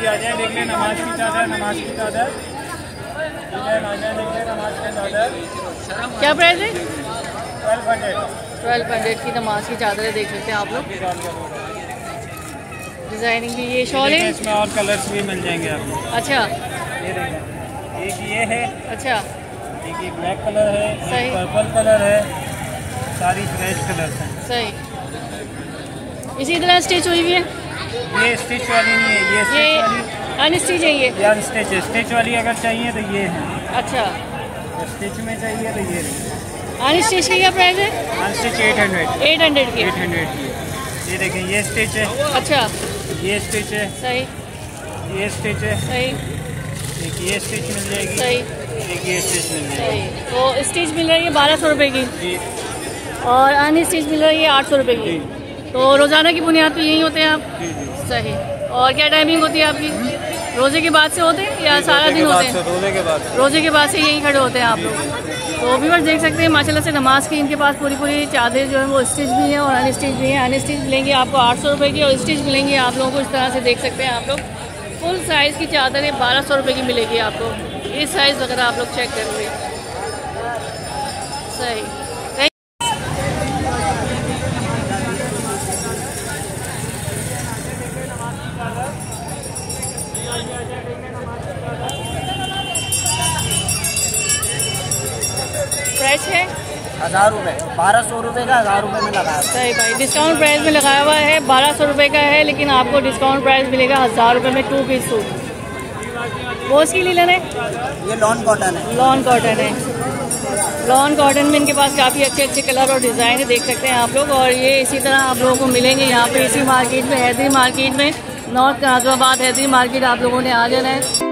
जी आ जाए देख ले नमाज़ की चादर नमाज़ की चादर क्या प्राइस है? ट्वेल्व हंड्रेड की नमाज़ की चादरें देख लेते हैं आप लोग। डिज़ाइनिंग की ये शॉल है? इसमें और कलर्स भी मिल जाएँगे आपको। अच्छा। ये एक ये है अच्छा। एक ये ब्लैक कलर है सही। पर्पल कलर है सारी फ्रेश कलर्स हैं। सही। इसी तरह स्टिच हुई हुई है? ये स्टिच वाली नहीं है ये स्टिच वाली। अनस्टिच है ये? अनस्टिच है स्टिच वाली अगर चाहिए तो ये है। अच्छा। स्टिच में चाहिए तो ये अनस्टिच की क्या प्राइस है? Unstitch eight hundred eight hundred की। एट हंड्रेड की ये देखें ये स्टिच है। अच्छा। ये स्टिच है। सही। ये स्टिच है। सही। एक ये स्टिच मिल जाएगी। सही। एक ये स्टिच मिल जाएगी। तो स्टिच मिल रही है बारह सौ रुपये की। जी। और अनस्टिच मिल रही है आठ सौ रुपये की। तो रोज़ाना की बुनियाद पे यही होते हैं आप? जी जी। सही। और क्या टाइमिंग होती है आपकी? रोज़े के बाद से होते हैं या सारा दिन होते हैं? रोज़े के बाद। रोज़े के बाद से यही खड़े होते हैं आप लोग। तो भी बस देख सकते हैं माशाल्लाह से नमाज़ की इनके पास पूरी पूरी चादर जो है वो स्टिच भी हैं और अनस्टिच भी हैं। अनस्टिच मिलेंगी आपको आठ सौ रुपये की और स्टिच मिलेंगी आप लोगों को। इस तरह से देख सकते हैं आप लोग। फुल साइज़ की चादर है, बारह सौ रुपये की मिलेगी आपको। ये साइज़ वगैरह आप लोग चेक करेंगे। सही। प्राइस है? हज़ार रुपए बारह सौ रुपए का हज़ार रुपए में लगाया। सही भाई डिस्काउंट प्राइस में लगाया हुआ है बारह सौ रुपये का है लेकिन आपको डिस्काउंट प्राइस मिलेगा हज़ार रुपये में टू पीस सूट वो उसकी लीलन है? ये लॉन कॉटन है। लॉन कॉटन है। लॉन कॉटन में इनके पास काफ़ी अच्छे अच्छे कलर और डिज़ाइन है देख सकते हैं आप लोग और ये इसी तरह आप लोगों को मिलेंगे यहाँ पे इसी मार्केट में हैदरी मार्केट में नॉर्थ गाजियाबाद हैदरी मार्केट आप लोगों ने आ जाना है।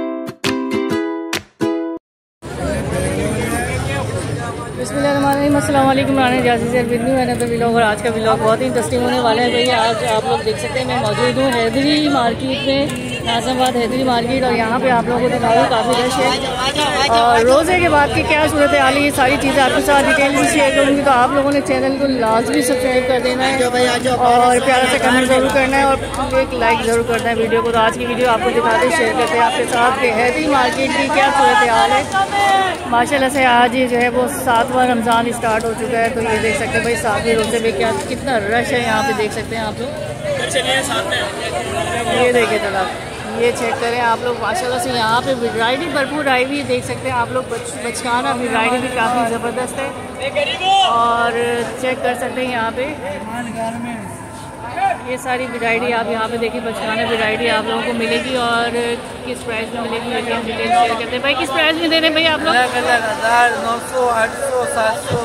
बिस्मिल्लाहिर्रहमानिर्रहीम। रानी जाजी से बिंदु मैंने तो ब्लॉग और आज का ब्लॉग बहुत ही इंटरेस्टिंग होने वाला है। भैया आज आप लोग देख सकते हैं, मैं मौजूद हूँ हैदरी मार्केट में। नाजमाबाद हैदरी मार्केट और यहाँ पे आप लोगों को दिखाऊँ काफ़ी रश है। और रोज़े के बाद की क्या सूरत है ये सारी चीज़ें आपके साथ डिटेल में शेयर करूँगी तो आप लोगों ने चैनल को लाजमी सब्सक्राइब कर देना है। और प्यारा से कमेंट ज़रूर करना है और एक लाइक ज़रूर करना है वीडियो को। तो आज की वीडियो आपको दिखाते शेयर करते हैं आपके साथ कि हैदरी मार्केट की क्या सूरत हाल है। माशाल्लाह से आज ये जो है वो सातवां रमज़ान स्टार्ट हो चुका है तो ये देख सकते हैं भाई सातवें रोज़े में क्या कितना रश है यहाँ पे देख सकते हैं आप लोग। ये देखिए जनाब ये चेक करें। आप लोग, माशाल्लाह से यहाँ पे वैरायटी भरपूर आई हुई है देख सकते हैं। आप लोग बच, बचकाना वैरायटी भी काफ़ी ज़बरदस्त है। और चेक कर सकते हैं यहाँ पे। ये सारी वैरायटी आप यहाँ पे देखिए बचकाना वैरायटी आप लोगों को मिलेगी और किस प्राइस में मिलेगी ये भी हम डिटेल शेयर करते हैं? भाई किस प्राइस में दे रहे हैं भाई आप लोग? अलग अलग हज़ार नौ सौ आठ सौ सात सौ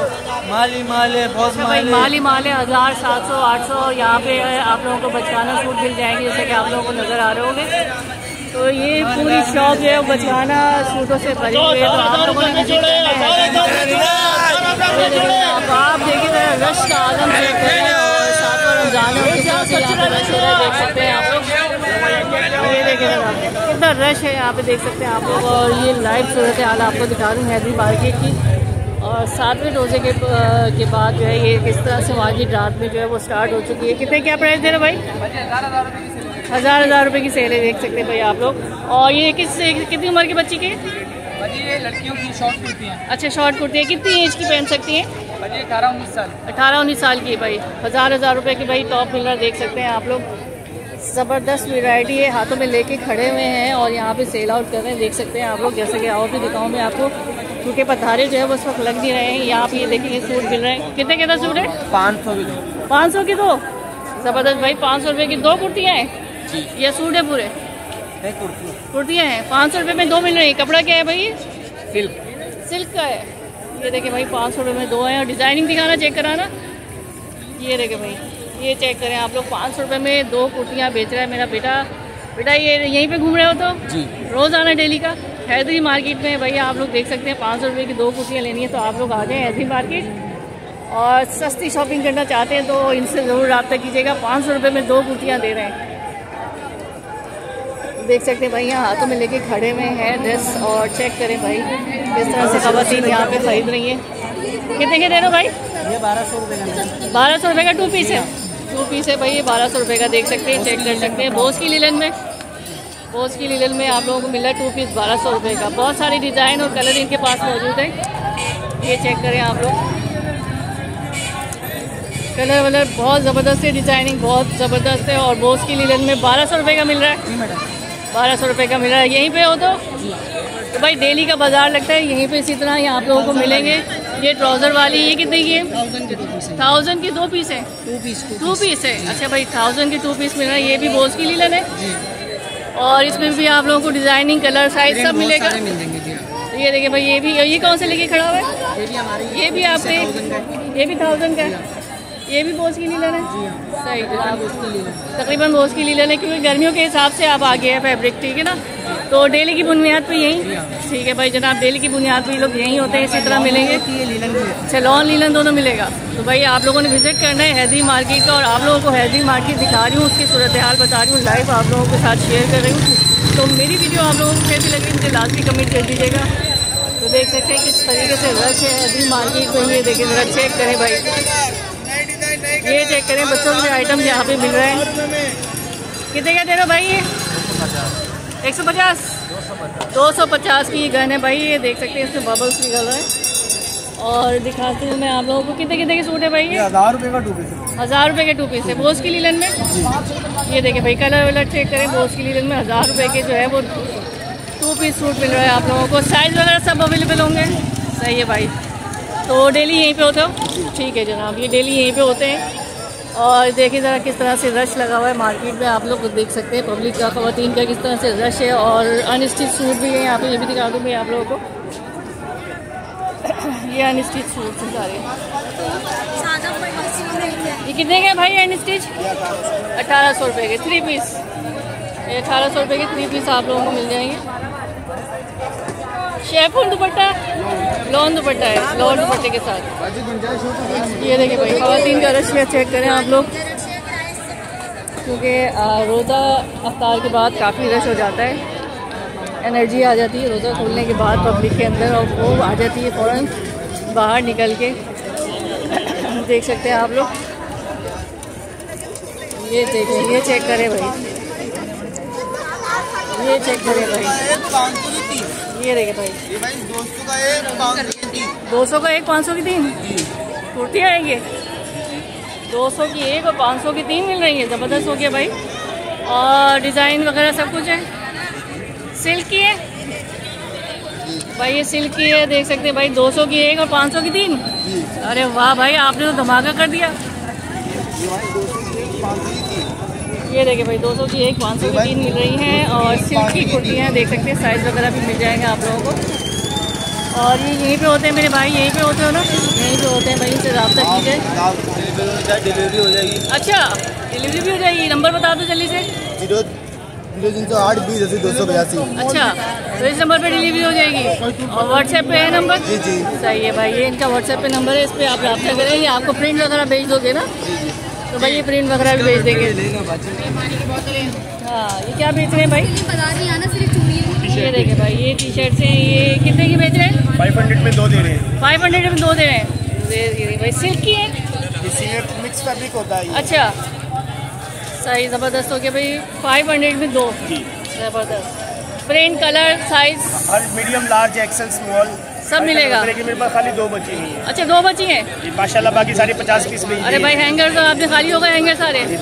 माली माल है बहुत अच्छा भाई माली माल है हज़ार सात सौ आठ सौ यहाँ पे आप लोगों को बचकाना सूट मिल जाएँगे जैसे कि आप लोगों को नज़र आ रहे होंगे। तो ये पूरी शॉप जो है वो बचकाना सूटों से भरी हुई है। तो आप लोगों ने visit करना है। आप देखिए रश का आलम चेक करें और सातवां रमज़ान है किस तरह से यहाँ पे रश हो रहा है देख सकते हैं आप लोग ये देखिए जरा, कितना रश है यहाँ पे देख सकते हैं आप लोग और ये लाइव सूरत हाल आपको दिखा दूँ हैदरी मार्केट की। और सातवें रोज़े के के बाद जो है ये किस तरह से मार्केट रात में जो है वो स्टार्ट हो चुकी है। कितने क्या प्राइस दे रहे भाई? हज़ार हज़ार रुपये की सेल है देख सकते हैं भाई आप लोग। और ये किस कितनी उम्र की बच्ची की ये लड़कियों की शॉर्ट कुर्ती है। अच्छा शॉर्ट कुर्ती है। कितनी एज की पहन सकती हैं? अठारह उन्नीस साल। अठारह उन्नीस साल की है भाई। हज़ार हज़ार रुपये की भाई टॉप मिल रहा है देख सकते हैं आप लोग। ज़बरदस्त वैरायटी है हाथों में लेके खड़े हुए हैं और यहाँ पे सेल आउट कर रहे हैं। देख सकते हैं आप लोग जैसे कि आओ भी दिखाऊँ मैं आपको क्योंकि पथारे जो है वो उस वक्त लग नहीं रहे हैं। यहाँ पे ये देखिए सूट मिल रहे हैं। कितने कितना सूट है? पाँच सौ की पाँच सौ की दो? ज़बरदस्त भाई पाँच सौ रुपये की दो कुर्तियाँ हैं? ये सूट है पूरे? कुर्तियाँ हैं। पाँच सौ रुपये में दो मिल रही है। कपड़ा क्या है भाई? सिल्क। सिल्क का है। ये देखिए भाई पाँच सौ रुपये में दो हैं। और डिज़ाइनिंग दिखाना चेक कराना। ये देखिए भाई। ये चेक करें आप लोग पाँच सौ रुपये में दो कुर्तियाँ बेच रहा है मेरा बेटा। बेटा ये यहीं पे घूम रहे हो तो? जी। रोज़ आना डेली का? हैदरी मार्केट में भैया आप लोग देख सकते हैं पाँच सौ रुपये की दो कुर्तियाँ लेनी है तो आप लोग आ जाएँ हैदरी मार्केट। और सस्ती शॉपिंग करना चाहते हैं तो इनसे ज़रूर रब्ता कीजिएगा पाँच सौ रुपये में दो कुर्तियाँ दे रहे हैं। देख सकते हैं भाई यहाँ हाथों में लेके खड़े हुए हैं ड्रेस और चेक करें भाई किस तरह से खातन यहाँ पे खरीद रही हैं। कितने के दे रहे हो भाई? ये बारह सौ रुपये का बारह सौ रुपये का टू पीस है। टू पीस है भाई ये बारह सौ रुपये का देख सकते हैं चेक कर सकते हैं। बोस की लीलन में? बोस की लीलन में आप लोगों को मिला है टू पीस बारह सौ रुपये का। बहुत सारे डिज़ाइन और कलर इनके पास मौजूद है। ये चेक करें आप लोग। कलर वलर बहुत ज़बरदस्त है डिज़ाइनिंग बहुत ज़बरदस्त है और बोस की लीलन में बारह सौ रुपये का मिल रहा है। मैडम। बारह सौ रुपये का मिल रहा है। यहीं पे हो तो? तो भाई डेली का बाज़ार लगता है। यहीं पे इसी तरह यहाँ आप लोगों को मिलेंगे। ये ट्राउज़र वाली ये कितने की है? थाउज़ेंड के दो पीस है। है टू पीस टू पीस है। अच्छा भाई थाउज़ेंड की टू पीस मिल रहा है ये भी बोस की लीलन है और इसमें भी आप लोगों को डिज़ाइनिंग कलर साइज़ सब मिलेगा। मिल जाएँगे हाँ। तो ये देखिए भाई ये भी ये कौन से लेके खड़ा हुआ है? ये भी हमारी ये भी ये भी थाउज़ेंड का है। ये भी बोस की लीलन है। सही तकरीबन बोस की लीलन है क्योंकि गर्मियों के हिसाब से आप आ गए हैं फैब्रिक ठीक है ना? तो डेली की बुनियाद पे यही। ठीक है भाई जनाब, डेली की बुनियाद पे लोग यहीं होते हैं, इसी तरह मिलेंगे। अच्छा लॉन लीलन दोनों मिलेगा। तो भाई आप लोगों ने विज़िट करना है हैदरी मार्केट का, और आप लोगों को हैदरी मार्केट दिखा रही हूँ, उसकी सूरत हाल बता रही हूँ लाइव आप लोगों के साथ शेयर कर रही हूँ। तो मेरी वीडियो आप लोगों को कैसी लगी मुझे लाजमी कमेंट कर दीजिएगा तो देख सकते हैं किस तरीके से रश है हैदरी मार्केट में ये देखें जरा चेक करें भाई। ये चेक करें, बच्चों के आइटम यहाँ पे मिल रहे हैं। कितने का दे रहे हो भाई ये? एक सौ पचास। दो सौ पचास की गन है भाई ये देख सकते हैं इसमें बबल्स निकल रहे है। और दिखाती हूँ मैं आप लोगों को कितने कितने के सूट है भाई ये? हज़ार रुपये का टू पीस है। हज़ार रुपये के टू पीस है। बोस की लीलन में? ये देखिए भाई कलर वलर चेक करें बोस की लीलन में हज़ार रुपये के जो है वो टू पीस सूट मिल रहा है आप लोगों को। साइज़ वगैरह सब अवेलेबल होंगे। सही है भाई। तो डेली यहीं पे होते हो? ठीक है जनाब ये डेली यहीं पे होते हैं। और देखिए ज़रा किस तरह से रश लगा हुआ है मार्केट में। आप लोग देख सकते हैं पब्लिक का खातन का किस तरह से रश है और अनस्टिच सूट भी है यहाँ पे, ये भी दिखा दूँ मैं आप लोगों को। ये अनस्टिच सूट हैं। सारे ये कितने के भाई अनस्टिच अठारह सौ रुपये के थ्री पीस ये अठारह सौ रुपये के थ्री पीस आप लोगों को मिल जाएँगे। शेफुल दुपट्टा, लॉन दुपट्टा है, लॉन दुपट्टे के साथ। ये देखिए भाई खातन का रश चेक करें आप लोग। क्योंकि रोज़ा अफ्तार के बाद काफ़ी रश हो जाता है। एनर्जी आ जाती है, रोज़ा खोलने के बाद पब्लिक के अंदर और वो आ जाती है फ़ौरन बाहर निकल के। देख सकते हैं आप लोग। ये देखें, ये चेक करें भाई। ये चेक करें भाई। ये देखिए भाई। दो सौ का एक पाँच सौ की तीन? कुर्तियाँ हैं ये दो सौ की एक और पाँच सौ की तीन मिल रही है, ज़बरदस्त हो गया भाई। और डिज़ाइन वगैरह सब कुछ है? सिल्क की है? भाई, ये सिल्क की है, देख सकते हैं भाई 200 की एक और 500 की तीन? अरे वाह भाई, आपने तो धमाका कर दिया। ये देखिए भाई 200 की एक 500 की तीन मिल रही हैं और सिल्क की कुर्तियाँ देख सकते हैं साइज़ वगैरह भी मिल जाएँगे आप लोगों को। और ये यहीं पे होते हैं मेरे भाई यहीं पे होते हो ना? यहीं पे होते हैं भाई इनसे रब्ता कीजिए। डिलीवरी हो जाएगी। अच्छा डिलीवरी भी हो जाएगी। नंबर बता दो जल्दी से। ज़ीरो ज़ीरो तीन सौ आठ बीस अस्सी दो सौ बयासी। अच्छा तो इस नंबर पे डिलीवरी हो जाएगी। और व्हाट्सएप पे है नंबर? जी जी। सही है भाई ये इनका व्हाट्सएप पे नंबर है इस पर आप रब्ता करें। ये आपको प्रिंट वगैरह भेज दोगे ना? तो भाई ये प्रिंट वगैरह भी भेज देंगे। हाँ ये क्या बेच रहे हैं भाई? बता रही है ना सिर्फ़ चूड़ी ये देखे भाई ये टी शर्ट से ये कितने की बेच रहे हैं? फाइव हंड्रेड में दो दे रहे हैं। फाइव हंड्रेड में दो दे रहे हैं। भाई सिल्क की है मिक्स फैब्रिक होता है अच्छा। सही ज़बरदस्त हो गया भाई फाइव हंड्रेड में दो। ज़बरदस्त। Print colour size? हर मीडियम लार्ज एक्सेल स्मॉल सब मिलेगा। लेकिन मेरे पास खाली दो बची नहीं है। अच्छा दो बची हैं? माशाल्लाह बाकी सारे पचास पीस में अरे भाई हैंगर तो आपने खाली हो गए हैंगर सारे। जी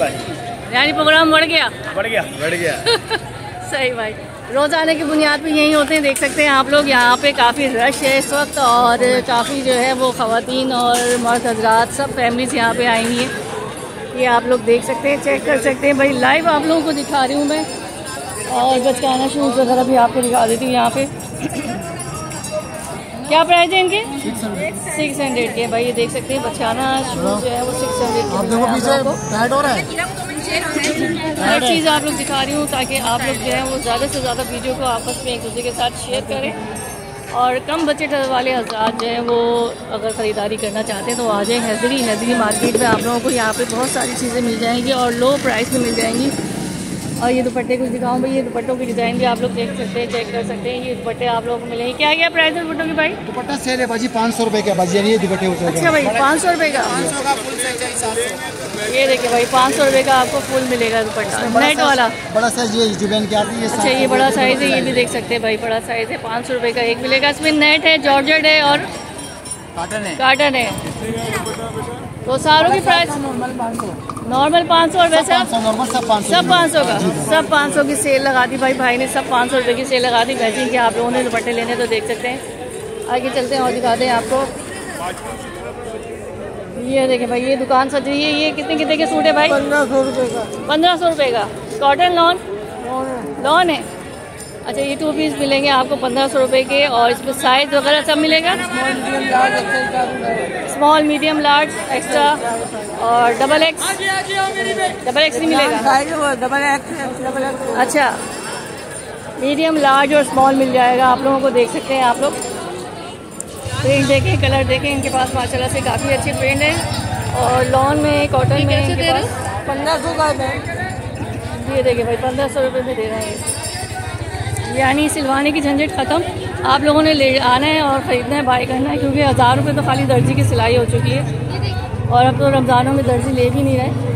यानी प्रोग्राम बढ़ गया। बढ़ गया। बढ़ गया। सही भाई। रोज़ आने की बुनियाद पे यही होते हैं देख सकते हैं आप लोग। यहाँ पे काफ़ी रश है इस वक्त और काफ़ी जो है वो ख़वातीन और मर्द हजरात सब फैमिलीज़ यहाँ पे आई हुई हैं। ये आप लोग देख सकते हैं चेक कर सकते हैं। भाई लाइव आप लोगों को दिखा रही हूँ मैं। और बचकाना शूज़ वगैरह भी आपको दिखा देती हूँ यहाँ पे। क्या प्राइस है इनके? सिक्स हंड्रेड के भाई ये देख सकते हैं बचकाना शूज़ जो है वो सिक्स हंड्रेड हैं। हो है। हर चीज़ आप लोग दिखा रही हूँ ताकि आप लोग जो है वो ज़्यादा से ज़्यादा वीडियो को आपस में एक दूसरे के साथ शेयर करें। और कम बजट वाले हजरात जो है वो अगर ख़रीदारी करना चाहते हैं तो आ जाए हैदरी हैदरी मार्केट में आप लोगों को यहाँ पे बहुत सारी चीज़ें मिल जाएँगी और लो प्राइस में मिल जाएँगी। और ये दुपट्टे कुछ दिखाऊँ भाई ये दुपट्टों की डिज़ाइन भी आप लोग देख सकते हैं चेक कर सकते हैं। ये दुपट्टे आप लोगों को मिलेंगे। क्या क्या प्राइस है दुपट्टों की भाई? दुपट्टा सेल है बाजी पाँच सौ रुपए का बाजी यानी ये दुपट्टे होते हैं अच्छा भाई पाँच सौ रुपये का? ये देखिए भाई पाँच सौ रुपये का आपको फुल मिलेगा दुपट्टा। नेट वाला। बड़ा साइज़ ये जुबैन की आती है अच्छा ये बड़ा साइज़ है ये भी देख सकते हैं भाई बड़ा साइज़ है पाँच सौ रुपये का एक मिलेगा। इसमें नेट है जॉर्जेट है और कॉटन है। कार्टन है। तो सारों की प्राइस नॉर्मल पाँच सौ। और वैसे आप सब पाँच सब पाँच सौ का। सब पाँच सौ की सेल लगा दी भाई भाई ने सब पाँच सौ रुपये की सेल लगा दी। मैचिंग के आप लोगों ने दुपट्टे लेने तो देख सकते हैं। आगे चलते हैं और दिखाते हैं आपको। ये देखें भाई ये दुकान सज रही है। ये कितने कितने के सूट है भाई? पंद्रह सौ रुपये का। पंद्रह सौ रुपये का। कॉटन लॉन लॉन है? अच्छा ये टू पीस मिलेंगे आपको पंद्रह सौ रुपये के और इसमें साइज़ वगैरह सब मिलेगा? स्मॉल मीडियम लार्ज एक्स्ट्रा और डबल एक्स डबल एक्स नहीं मिलेगा? डबल एक्स अच्छा मीडियम लार्ज और स्मॉल मिल जाएगा। आप लोगों को देख सकते हैं आप लोग। प्रिंट देखें कलर देखें इनके पास माशाल्लाह से काफ़ी अच्छे प्रिंट हैं। और लॉन में कॉटन में पंद्रह सौ का है। ये देखिए भाई पंद्रह सौ रुपये में दे रहे हैं। यानी सिलवाने की झंझट ख़त्म। आप लोगों ने ले आना है और ख़रीदना है बाई करना है, क्योंकि हज़ार रुपये तो खाली दर्जी की सिलाई हो चुकी है। और अब तो रमज़ानों में दर्जी ले भी नहीं रहे।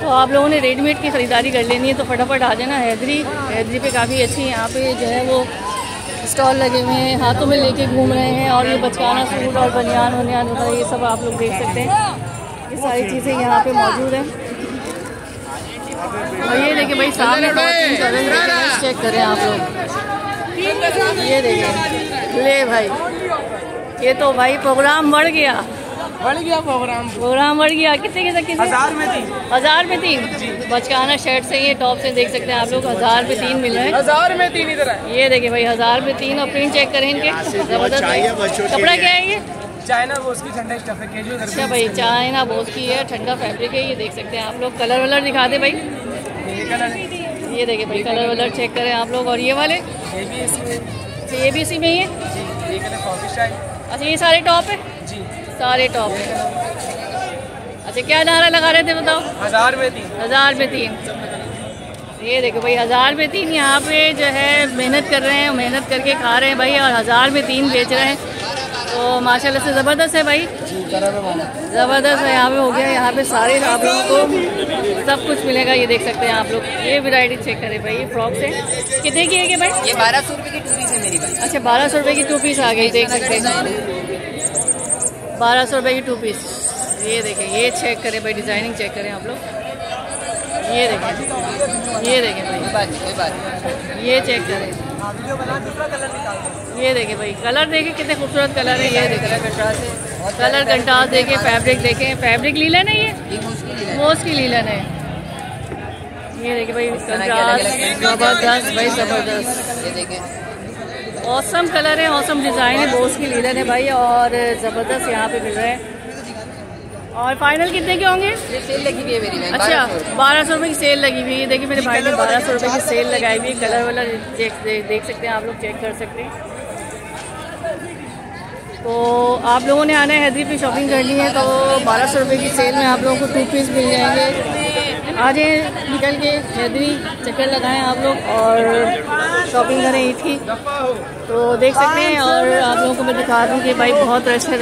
तो आप लोगों ने रेडीमेड की ख़रीदारी कर लेनी है तो फटाफट आ जाना। हैदरी हैदरी पे काफ़ी अच्छी यहाँ पे जो है वो स्टॉल लगे हुए हैं, हाथों में लेके घूम रहे हैं, और ये बचकाना सूट और बनियान वनियान वगैरह ये सब आप लोग देख सकते हैं। ये सारी चीज़ें यहाँ पे मौजूद हैं। और ये देखिए भाई सामने तीन चेक करें आप लोग। ये देखिए। ले भाई। ये तो भाई प्रोग्राम बढ़ गया। बढ़ गया प्रोग्राम प्रोग्राम बढ़ गया। कितने के कितने? हज़ार में थी। हज़ार में तीन बचकाना शर्ट से ये टॉप से देख सकते हैं आप लोग। हज़ार में तीन मिल रहे हैं। हज़ार में तीन इधर है। ये देखिए भाई हज़ार में तीन और प्रिंट चेक करें इनके। ज़बरदस्त कपड़ा क्या है ये? चाइना वो उसकी ठंडा स्टफ़ है केजू अच्छा भाई चाइना बोस की है ठंडा फैब्रिक है ये देख सकते हैं आप लोग। कलर वलर दिखा दे भाई। ये कलर ये देखिए भाई कलर वलर चेक करें आप लोग और ये वाले? ये भी इसी में। ये भी इसी में ही है? जी ये कलर कॉफ़ी स्टाइल अच्छा ये सारे टॉप है? जी। सारे टॉप है। अच्छा क्या नारा लगा रहे थे बताओ? हज़ार में तीन। हज़ार में तीन। ये देखो भाई हज़ार में तीन यहाँ पे जो है मेहनत कर रहे हैं मेहनत करके खा रहे हैं भाई और हज़ार में तीन बेच रहे हैं। तो माशाल्लाह से ज़बरदस्त है भाई। ज़बरदस्त है यहाँ पे हो गया यहाँ पे सारे आप लोगों को सब कुछ मिलेगा ये देख सकते हैं आप लोग। ये वैरायटी चेक करें भाई ये फ्रॉक से। कितने की है कि भाई? ये बारह सौ रुपए की टू पीस है मेरी भाई। अच्छा बारह सौ रुपये की टू पीस आ गई देख सकते हैं। बारह सौ रुपये की टू पीस ये देखें ये चेक करें भाई डिज़ाइनिंग चेक करें आप लोग। ये देखें ये देखें भाई। ये चेक करें। ये देखें भाई कलर देखें कितने खूबसूरत कलर है ये देखें। कलर कंट्रास्ट देखें फैब्रिक देखें। फैब्रिक लीलन है? ये है। मोस की लीलन है। ये देखिए भाई कंट्रास्ट ज़बरदस्त भाई ज़बरदस्त। ये देखिए औसम कलर है औसम डिज़ाइन है बोस की लीलन है भाई और ज़बरदस्त यहाँ पे मिल रहा है। और फाइनल कितने के होंगे? ये सेल लगी हुई है मेरी अच्छा बारह सौ। रुपए की सेल लगी हुई है। देखिए मेरे भाई ने बारह सौ रुपए की सेल लगाई हुई है। कलर वलर देख सकते हैं आप लोग चेक कर सकते हैं। तो आप लोगों ने आना है हैदरी पे शॉपिंग करनी है तो बारह सौ रुपये की सेल में आप लोगों को टू पीस मिल जाएँगे। आ जाए निकल के, हैदरी, चक्कर लगाएँ आप लोग और शॉपिंग करें ईद थी तो देख सकते हैं और आप लोगों को मैं दिखा दूँ कि भाई बहुत रश है।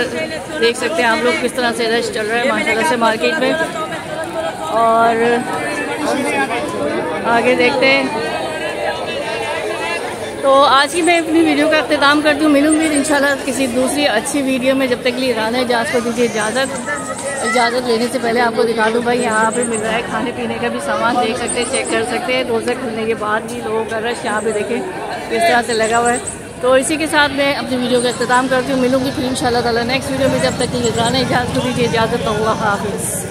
देख सकते हैं आप लोग किस तरह से रश चल रहा है माशाल्लाह से मार्केट में। और आगे देखते हैं। तो आज की मैं अपनी वीडियो का अख्ताम करती हूँ। मिलूँगी इंशाल्लाह किसी दूसरी अच्छी वीडियो में। जब तक के लिए राना इजाज़ को दीजिए, इजाज़त इजाज़त लेने से पहले आपको दिखा दूँ। भाई, यहाँ पे मिल रहा है खाने पीने का भी सामान। देख सकते हैं चेक कर सकते हैं। रोज़ा खुलने के बाद भी लोगों का रश यहाँ पे देखें, किस तरह से लगा हुआ है। तो इसी के साथ मैं अपनी वीडियो का अख्ताम करती हूँ। मिलूँगी फिर इन ताला नेक्स्ट वीडियो में। जब तक के लिए राना इजाज़त को दीजिए, इजाज़त तो हुआ हाफिज़।